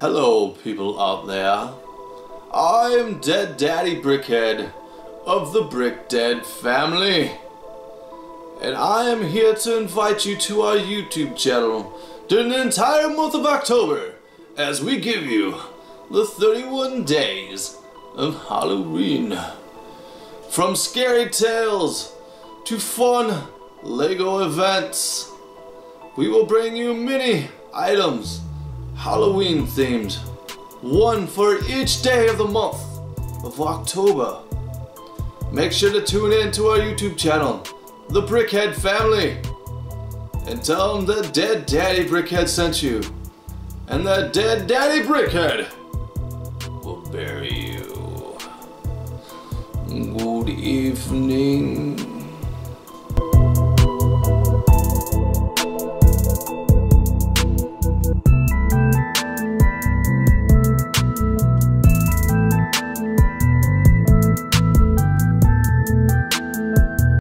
Hello, people out there. I'm Dead Daddy Brickhead of the Brick Dead family. And I am here to invite you to our YouTube channel during the entire month of October as we give you the 31 days of Halloween. From scary tales to fun Lego events, we will bring you many items Halloween themed, one for each day of the month of October. Make sure to tune in to our YouTube channel, The Brickhead Family, and tell them that Dead Daddy Brickhead sent you, and that Dead Daddy Brickhead will bury you. Good evening.